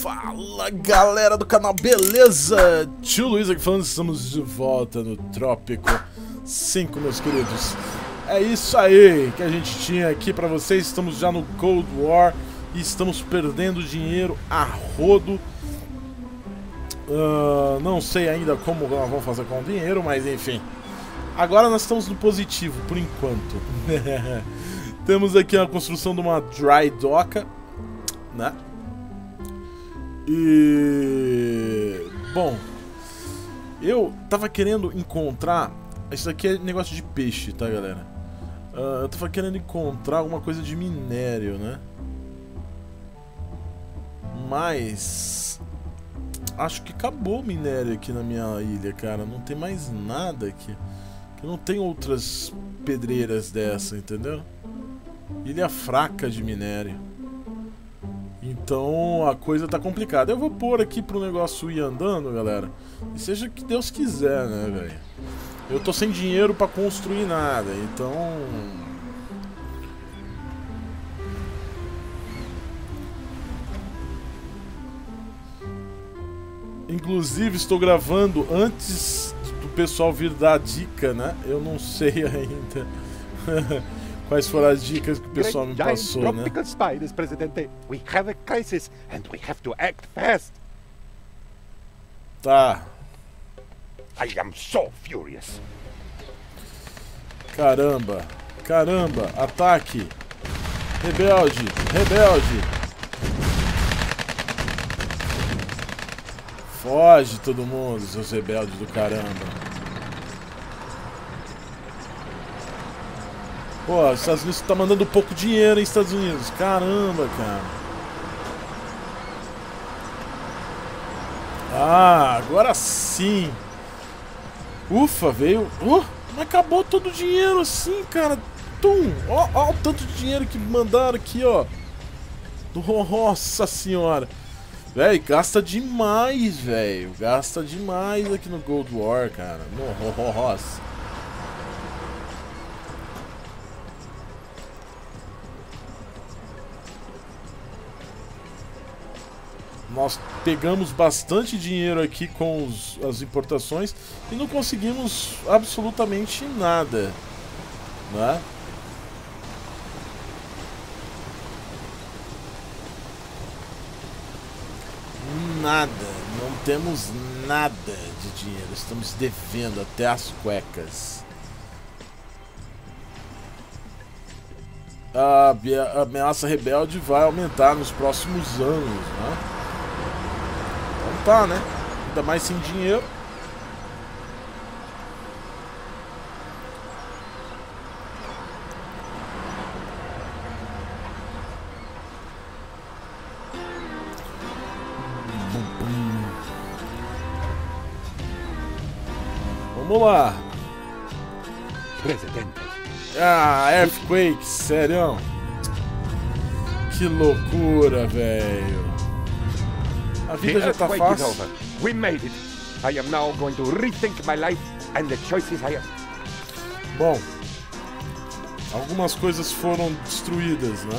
Fala galera do canal, beleza? Tio Luiz aqui falando, estamos de volta no Trópico 5, meus queridos. É isso aí que a gente tinha aqui pra vocês, estamos já no Cold War e estamos perdendo dinheiro a rodo. Uh, não sei ainda como nós vamos fazer com o dinheiro, mas enfim. Agora nós estamos no positivo, por enquanto. Temos aqui a construção de uma dry dock, né? E. Bom. Eu tava querendo encontrar. Isso aqui é negócio de peixe, tá, galera? Uh, eu tava querendo encontrar alguma coisa de minério, né? Mas. Acho que acabou o minério aqui na minha ilha, cara. Não tem mais nada aqui. Não tem outras pedreiras dessa, entendeu? Ilha fraca de minério. Então a coisa tá complicada. Eu vou pôr aqui pro negócio ir andando, galera. E seja que Deus quiser, né, velho? Eu tô sem dinheiro pra construir nada, então... Inclusive estou gravando antes do pessoal vir dar a dica, né? Eu não sei ainda. Quais foram as dicas que o pessoal me passou, né? spiders, presidente. We have a crisis and we have to act fast. Tá. I am so furious. Caramba. Caramba. Ataque. Rebelde. Rebelde. Foge todo mundo, seus rebeldes do caramba. Pô, os Estados Unidos tá mandando pouco dinheiro em Estados Unidos. Caramba, cara. Ah, agora sim. Ufa, veio. Uh, mas acabou todo o dinheiro assim, cara. Tum! Ó, ó o tanto de dinheiro que mandaram aqui, ó. Nossa senhora. Velho, gasta demais, velho. Gasta demais aqui no Gold War, cara. Nossa. Nós pegamos bastante dinheiro aqui com os, as importações e não conseguimos absolutamente nada, né? Nada, não temos nada de dinheiro, estamos devendo até as cuecas. A ameaça rebelde vai aumentar nos próximos anos, né? Tá, né? Ainda mais sem dinheiro. Vamos lá. Presidente. Ah, Earthquake, sério? Que loucura, velho. A vida já tá fácil. We made it. I am now going to rethink my life and the choices I have. Bom, algumas coisas foram destruídas, né?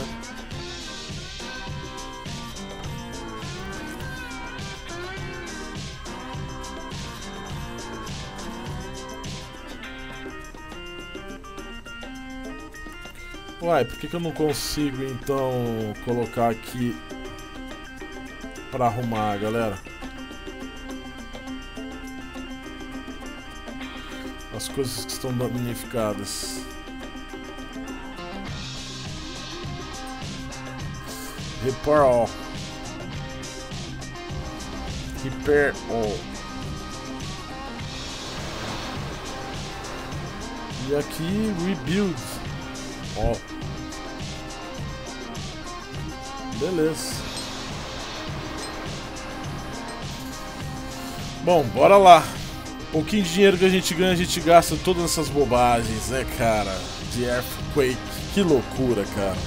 Uai, por que, que eu não consigo então colocar aqui para arrumar, galera. As coisas que estão danificadas. Repair all. Repair all. E aqui, rebuild. Ó. Beleza. Bom, bora lá. Um pouquinho de dinheiro que a gente ganha, a gente gasta todas essas bobagens, né, cara? De Earthquake. Que loucura, cara.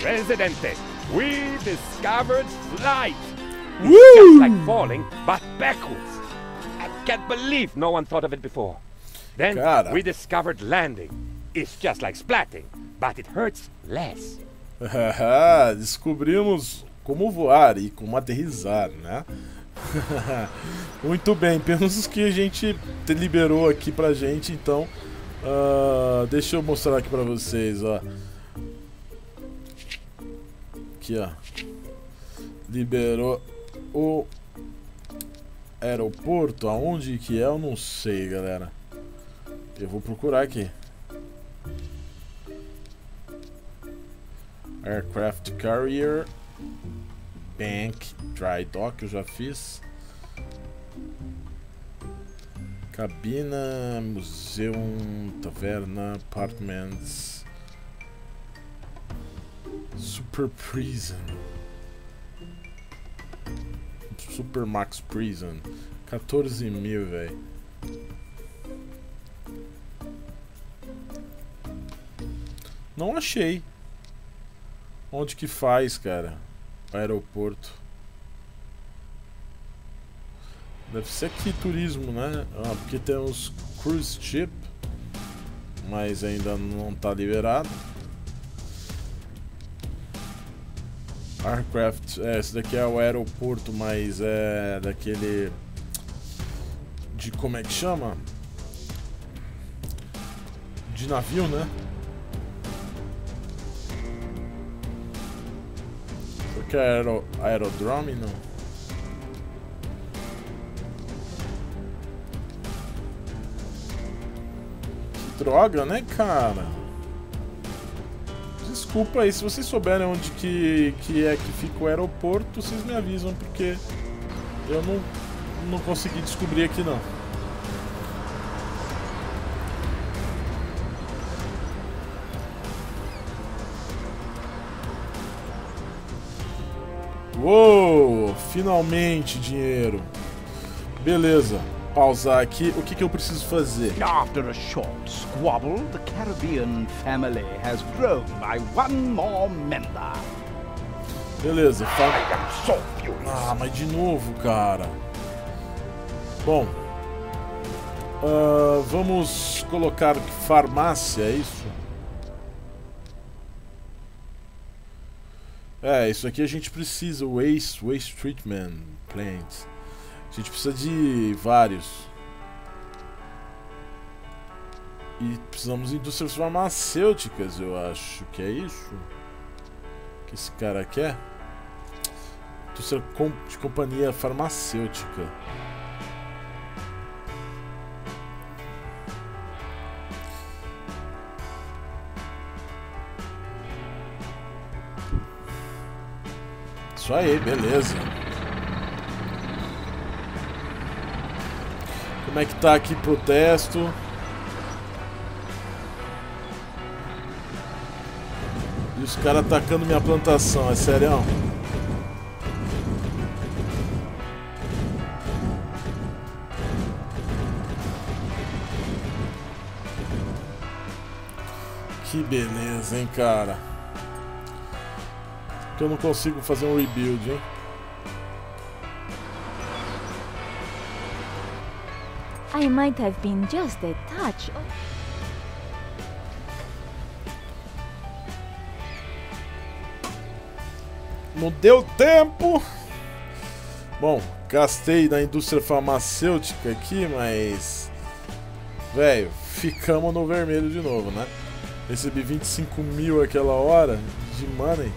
Presidente, we discovered flight. Woo! Just like falling, but backwards. can't believe no one thought of it before. Then Cara. we discovered landing. It's just like splatting, but it hurts less. Haha, Descobrimos como voar e como aterrissar, né? Muito bem, apenas os que a gente te- liberou aqui pra gente, então. ah, deixa eu mostrar aqui pra vocês, ó. Aqui, ó. Liberou o aeroporto. Aonde que é? Eu não sei, galera. Eu vou procurar aqui. Aircraft Carrier Bank Dry Dock, eu já fiz. Cabina, museu, taverna, apartments. Super Prison. Super Max Prison. 14 mil, velho. Não achei. Onde que faz, cara? Aeroporto. Deve ser aqui turismo, né? Ah, porque temos cruise ship, mas ainda não tá liberado. Aircraft, é, esse daqui é o aeroporto, mas é daquele de como é que chama? De navio, né? Porque é aero, aerodrome não. Que droga, né, cara? Desculpa aí, se vocês souberem onde que, que é que fica o aeroporto, vocês me avisam, porque eu não, não consegui descobrir aqui não. Uou! Finalmente dinheiro. Beleza. Pausar aqui. O que, que eu preciso fazer? After a short squabble, the Caribbean family has grown by one more member. Beleza. Fa so ah, mas de novo, cara. Bom. ah, vamos colocar farmácia, é isso? É, isso aqui a gente precisa. Waste, waste Treatment Plant. A gente precisa de vários. E precisamos de indústrias farmacêuticas, eu acho que é isso. Que esse cara quer. Indústria de companhia farmacêutica. Isso aí, beleza. Como é que tá aqui protesto? E os caras atacando minha plantação, é sério? Que beleza, hein, cara. Que eu não consigo fazer um rebuild, hein? I might have been just a touch. Não deu tempo! Bom, gastei na indústria farmacêutica aqui, mas. Velho, ficamos no vermelho de novo, né? Recebi 25 mil aquela hora de money.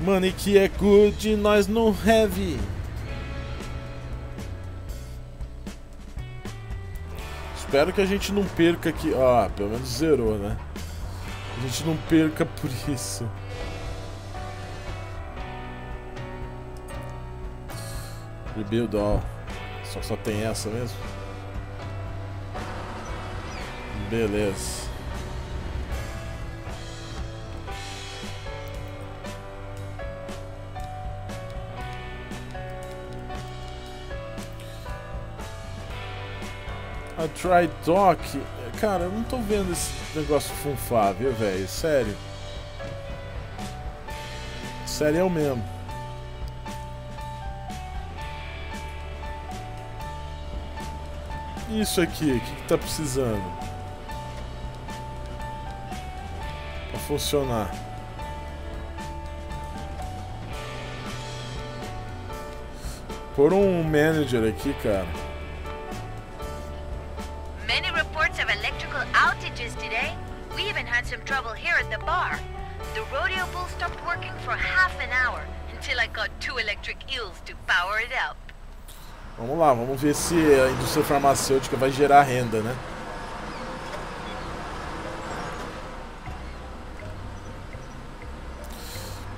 Money que é good, nós não have. Espero que a gente não perca aqui. Ah, pelo menos zerou, né? A gente não perca por isso. Rebuild all. Só, só tem essa mesmo? Beleza. Try Dock. Cara, eu não tô vendo esse negócio funfar, viu, velho? Sério. Sério o mesmo. Isso aqui, o que, que tá precisando? Pra funcionar. Por um manager aqui, cara. Some trouble here at the bar. The rodeo bull stopped working for half an hour until I got two electric eels to power it up. Vamos lá, vamos ver se a indústria farmacêutica vai gerar renda, né?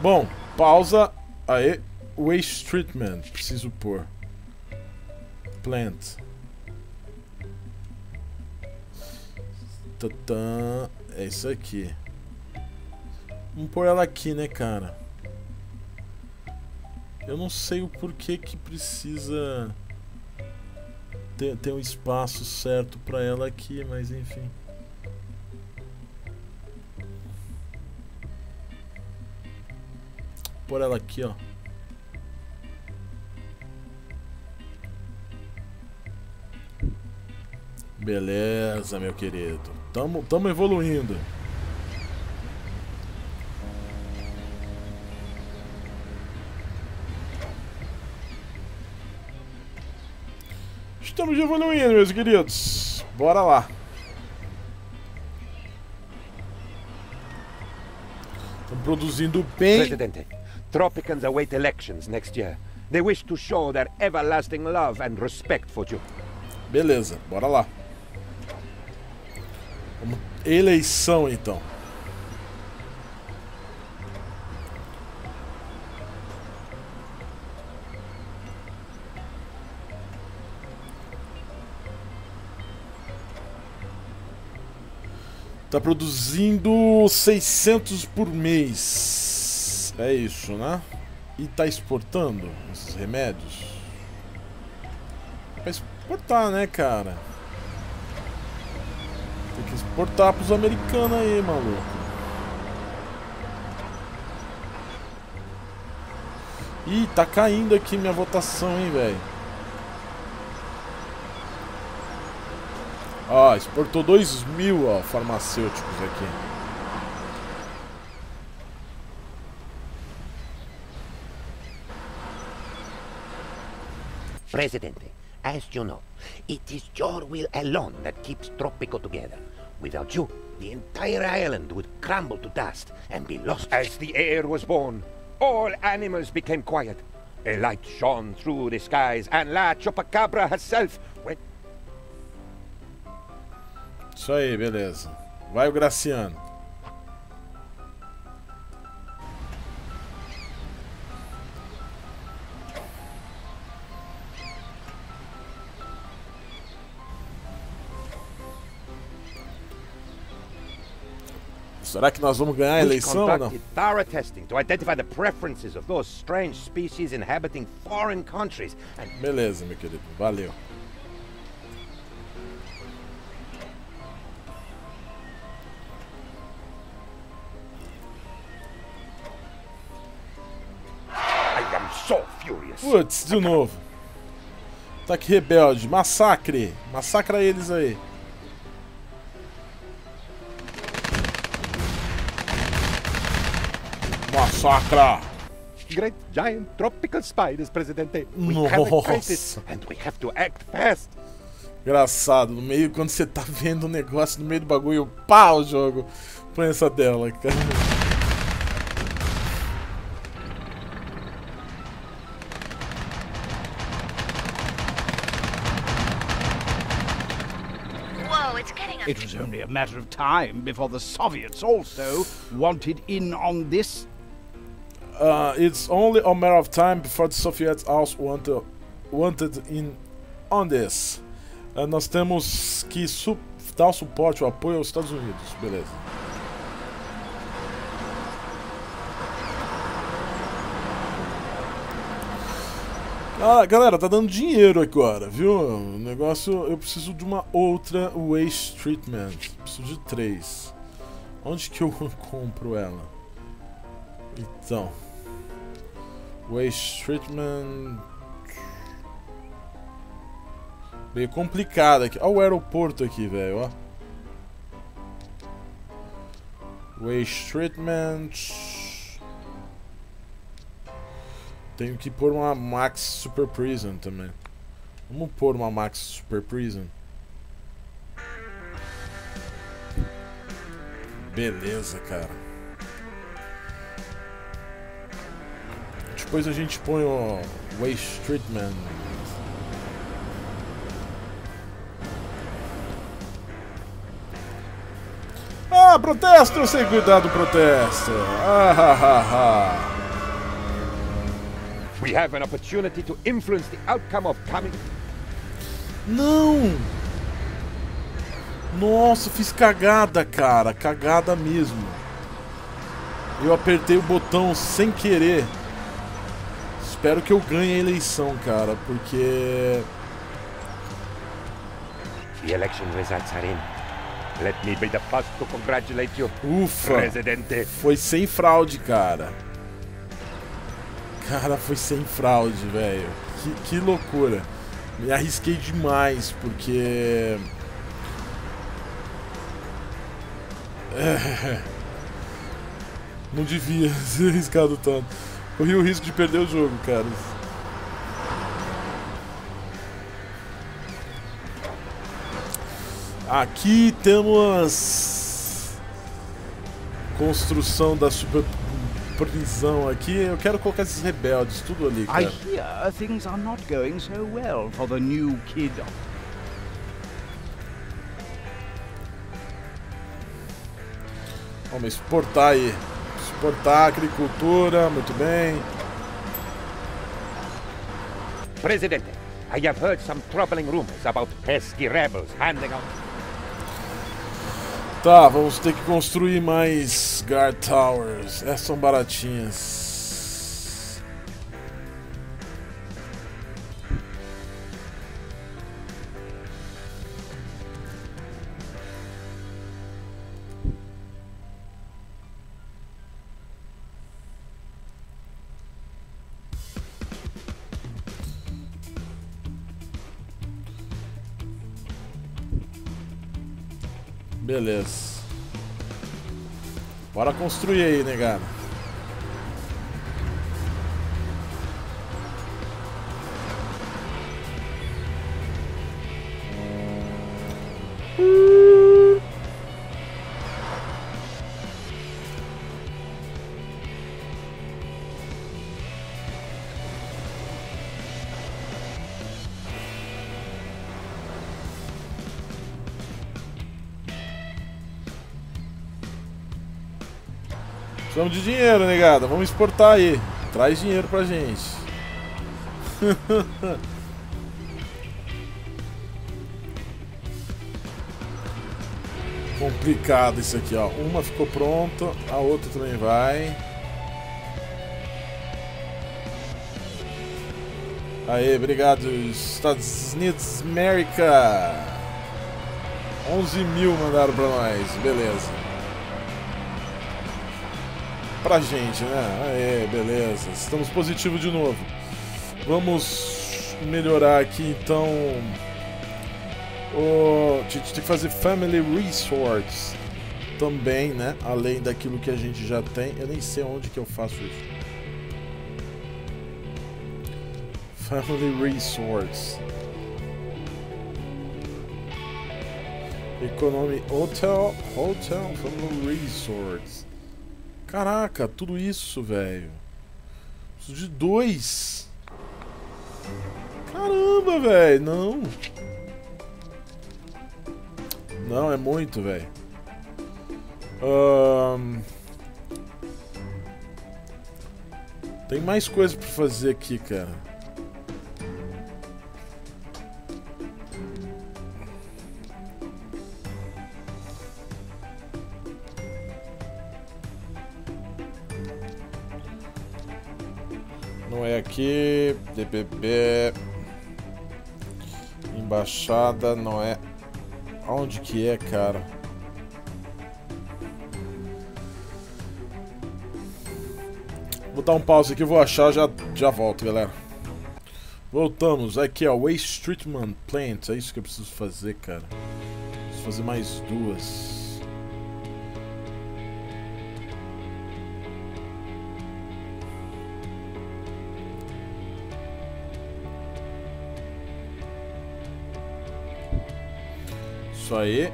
Bom, pausa. Aê, waste treatment, preciso pôr. Plant. Tatã, é isso aqui. Vamos pôr ela aqui, né, cara? Eu não sei o porquê que precisa ter, ter um espaço certo pra ela aqui, mas enfim. Por ela aqui, ó. Beleza, meu querido. Tamo, tamo evoluindo. Estamos evoluindo, meus queridos. Bora lá. Estamos produzindo bem. Presidente, Tropicans await elections next year. They wish to show their everlasting love and respect for you. Beleza, bora lá. Eleição, então. Tá produzindo 600 por mês. É isso, né? E tá exportando esses remédios? Pra exportar, né, cara? Que exportar pros americanos aí, maluco. Ih, tá caindo aqui minha votação, hein, velho. Ó, exportou 2 mil, ó, farmacêuticos aqui. Presidente, as you know, it is your will alone that keeps Tropico together. Without you, the entire island would crumble to dust and be lost. As the air was born, all animals became quiet. A light shone through the skies, and La Chupacabra herself went. Isso aí, beleza. Vai o Graciano. Será que nós vamos ganhar a eleição ou não? thorough testing to identify the preferences of those strange species inhabiting foreign countries, Beleza, meu querido. Valeu. I am so furious. Putz, de novo. Ataque rebelde. Massacre. Massacra eles aí. Massacra. Great giant tropical spiders, Presidente. We Nossa. and we have to act fast. Engraçado. No meio, quando você tá vendo o negócio no meio do bagulho, pá, o jogo. Põe essa dela, cara. It was only a matter of time before the Soviets also wanted in on this. Uh, it's only a matter of time before the Soviets also wanted, wanted in on this. Uh, nós temos que dar o suporte, o apoio aos Estados Unidos. Beleza. Ah, galera, tá dando dinheiro agora, viu? O negócio, eu preciso de uma outra waste treatment. Preciso de três. Onde que eu compro ela? Então, waste treatment. Meio complicado aqui. Olha o aeroporto aqui, velho. Waste treatment. Tenho que pôr uma Max Super Prison também. Vamos pôr uma Max Super Prison. Beleza, cara. Depois a gente põe o Waste Treatment. Ah, protesto! Sem cuidar do protesto. Ah, ha, ha, ha. We have an opportunity to influence the outcome of coming. Não! Nossa, fiz cagada, cara. Cagada mesmo. Eu apertei o botão sem querer. Espero que eu ganhe a eleição, cara, porque. The election results are in. Let me be the first to congratulate you, Ufa! Presidente. Foi sem fraude, cara. Cara, foi sem fraude, velho. Que, que loucura. Me arrisquei demais, porque. É. Não devia ser arriscado tanto. Corri o risco de perder o jogo, cara. Aqui temos construção da super prisão aqui. Eu quero colocar esses rebeldes tudo ali, I cara. hear things are not going so well for the new kid. Vamos exportar aí. Exportar agricultura, muito bem. Presidente, I have heard some troubling rumors about pesky rebels handing out. Tá, vamos ter que construir mais guard towers. Essas são baratinhas. Beleza. Bora construir aí, negada. Precisamos de dinheiro, negada. Vamos exportar aí. Traz dinheiro pra gente. Complicado isso aqui, ó. Uma ficou pronta, a outra também vai. Aê, obrigado, Estados Unidos América. 11 mil mandaram pra nós, beleza. Pra gente, né? Aê, beleza. Estamos positivo de novo. Vamos melhorar aqui então. O... A gente tem que fazer Family Resorts também, né? Além daquilo que a gente já tem. Eu nem sei onde que eu faço isso. Family Resorts. Economy Hotel, Hotel Family Resorts. Caraca, tudo isso, velho. Preciso de dois. Caramba, velho. Não. Não, é muito, velho. Ahn. Tem mais coisa pra fazer aqui, cara. Não é aqui. DBB. Embaixada não é. Onde que é, cara? Vou dar um pause aqui, vou achar, já, já volto, galera. Voltamos. Aqui, ó. Waste Treatment Plant. É isso que eu preciso fazer, cara. Preciso fazer mais duas. Isso aí.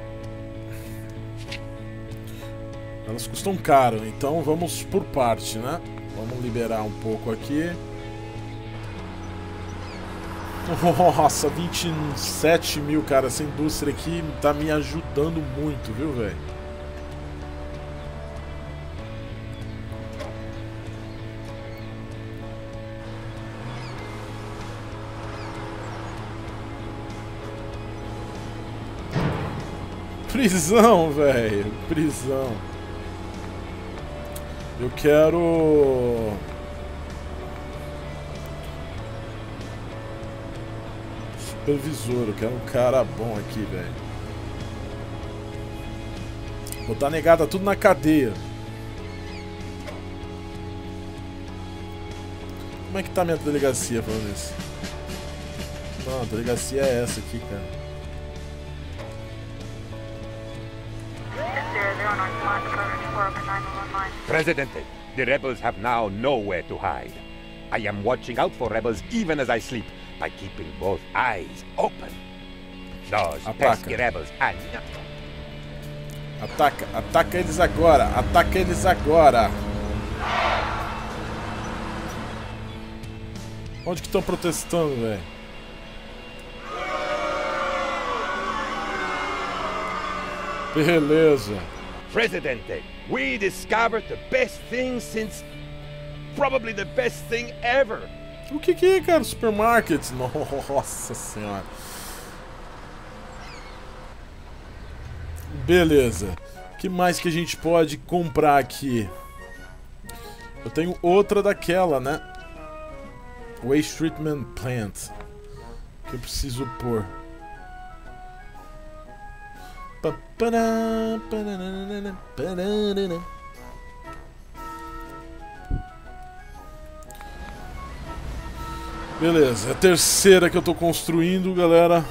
Elas custam caro, então vamos por parte, né? Vamos liberar um pouco aqui. Nossa, 27 mil, cara. Essa indústria aqui tá me ajudando muito, viu, velho? Prisão, velho. Prisão. Eu quero... Supervisor, eu quero um cara bom aqui, velho. Botar negada tudo na cadeia. Como é que tá minha delegacia falando isso? Não, a delegacia é essa aqui, cara. Presidente, the rebels have now nowhere to hide. I am watching out for rebels even as I sleep by keeping both eyes open. Those pesky rebels and Ataca, ataca eles agora, ataca eles agora. Onde que estão protestando, velho? Beleza. Presidente, we discovered the best thing since probably the best thing ever. O que que é, cara? Supermarkets? Nossa senhora. Beleza. O que mais que a gente pode comprar aqui? Eu tenho outra daquela, né? Waste Treatment Plant. Que eu preciso pôr. Beleza, é a terceira que eu tô construindo, galera.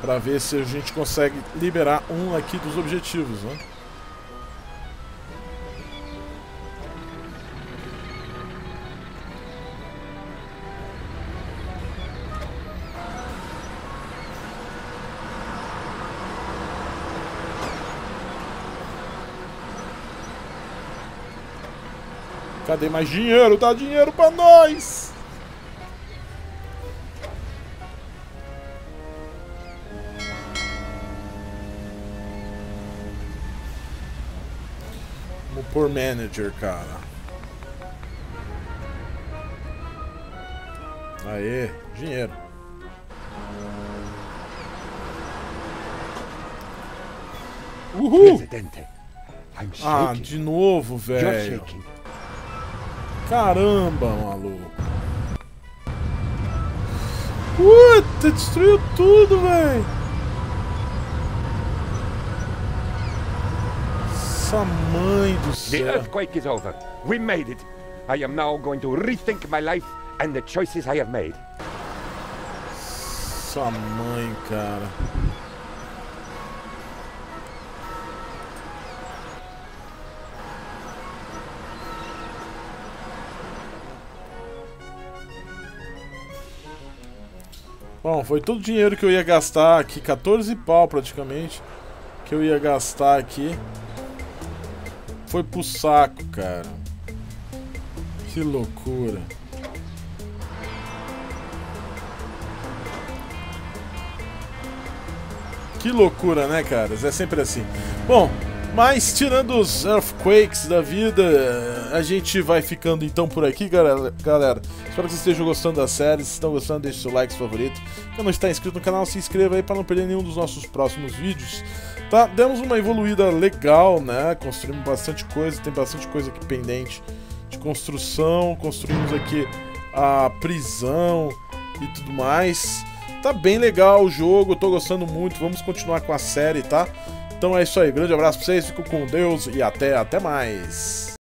Pra ver se a gente consegue liberar um aqui dos objetivos, né? Cadê mais dinheiro? Dá dinheiro pra nós! Vamos por manager, cara. Aê, dinheiro. Uhul! Presidente, Ah, de novo, velho. Caramba, maluco. Puta, destruiu tudo, velho. Essa mãe do The céu. earthquake is over. We made it. I am now going to rethink my life and the choices I have made. Essa mãe, cara. Bom, foi todo o dinheiro que eu ia gastar aqui, 14 pau praticamente, que eu ia gastar aqui. Foi pro saco, cara. Que loucura. Que loucura, né, caras? É sempre assim. Bom, mas tirando os earthquakes da vida, a gente vai ficando então por aqui, galera. Espero que vocês estejam gostando da série. Se estão gostando, deixe seu like favorito. Quem não está inscrito no canal, se inscreva aí para não perder nenhum dos nossos próximos vídeos. Tá? Demos uma evoluída legal, né? Construímos bastante coisa, tem bastante coisa aqui pendente de construção. Construímos aqui a prisão e tudo mais. Tá bem legal o jogo, tô gostando muito. Vamos continuar com a série, tá? Então é isso aí. Grande abraço pra vocês, fico com Deus e até, até mais.